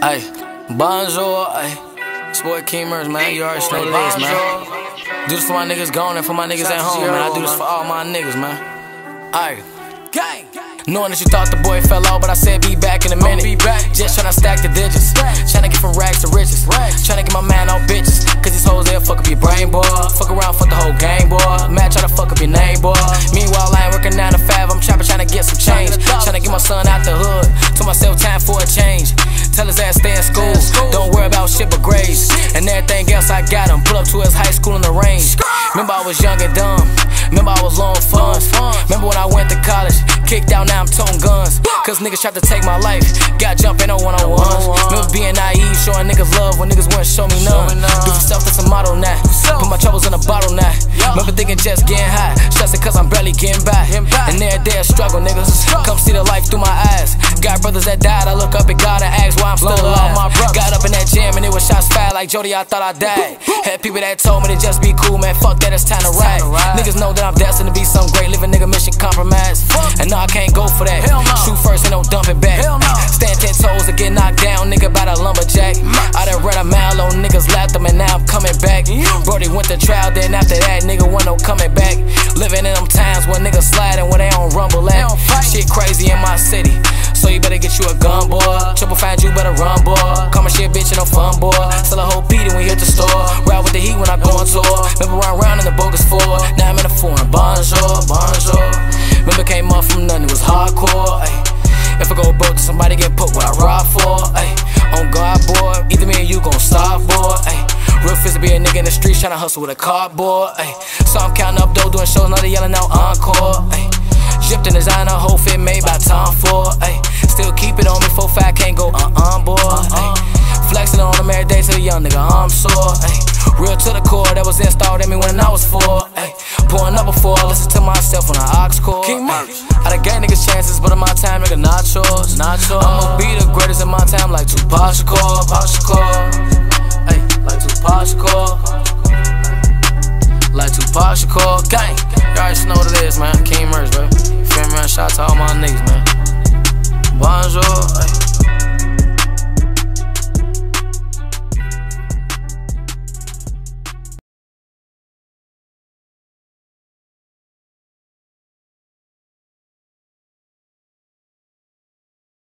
Hey, bonjour, hey. Sport Keemers, man. You already know the list, man. Do this for my niggas gone and for my niggas at home, man. I do this for all my niggas, man. Hey. Gang. Knowing that you thought the boy fell off, but I said be back in a minute. Be back. Just tryna stack the digits. Tryna get from rags to riches. Tryna get my man on bitches. Cause these hoes, they'll fuck up your brain, boy. Fuck around, fuck the whole gang, boy. Mad try to fuck up your name, boy. Meanwhile, I ain't working 9 Tell his ass stay in school. Don't worry about shit but grades. And everything else I got him. Pull up to his high school in the rain. Remember I was young and dumb. Remember I was long funds. Remember when I went to college. Kicked out, now I'm toting guns. Cause niggas tried to take my life. Got jumping on one on ones. Remember being naive, showing niggas love when niggas wouldn't show me none. Do for self, that's a motto now. Put my troubles in a bottle now. Remember thinking just getting high. And every day I struggle, niggas. Come see the life through my eyes. Got brothers that died, I look up at God and ask why I'm still alive. My brothers. Got up in that gym and it was shots fired like Jody, I thought I died. Had people that told me to just be cool, man. Fuck that, it's time to ride. Niggas know that I'm destined to be some great living nigga, mission compromised. And no, I can't go for that. Shoot first and no dumping back. Stand ten toes and get knocked down, nigga, by the lumberjack. I done read a mile on niggas laughed them and now I'm coming back. Brody went to trial, then after that, nigga, wasn't no coming back. Living in them times when niggas sliding when they don't rumble at. Shit crazy in my city. So you better get you a gun, boy. Triple find you better run, boy. Call my shit bitch and no fun, boy. Sell a whole beat when we hit the store. Ride with the heat when I go on tour. Remember run around in the bogus Ford. Now I'm in a foreign. Bonjour, bonjour. Remember came up from nothing, it was hardcore. Ay. If I go broke, somebody get put what I ride for. Ay. On God, boy. Either me or you gon' starve, boy. Ay. Real fist to be a nigga in the streets tryna hustle with a cardboard. Ay. So I'm up dough, doing shows, they yelling out encore. Ay. Shipped in designer, whole fit made by Tom Ford. Ay. Still keep it on me, 4-5 can't go uh-uh, boy. Ay. Flexing on them every day to the young nigga, I'm sore. Ay. Real to the core, that was installed in me when I was four. Ay. Pouring up before, listen to myself on the aux cord. King Merxh. I done gave niggas chances, but in my time, nigga, not yours. Not yours. I'ma be the greatest in my time, like Tupac Shakur, Tupac Shakur. Already know what it is, man. King Merxh, baby. Feel me? Shout out to all my niggas, man. Bonjour.